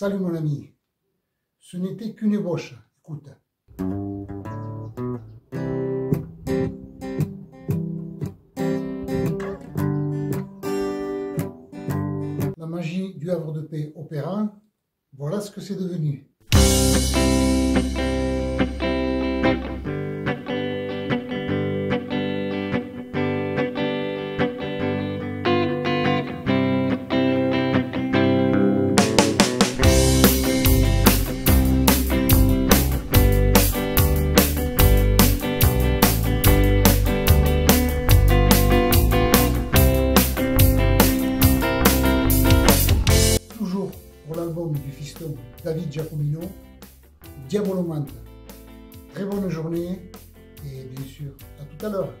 Salut mon ami, ce n'était qu'une ébauche, écoute. La magie du Havre de Paix opéra, voilà ce que c'est devenu. Pour l'album du fiston David Giacomino, Diabolomante. Très bonne journée et bien sûr, à tout à l'heure.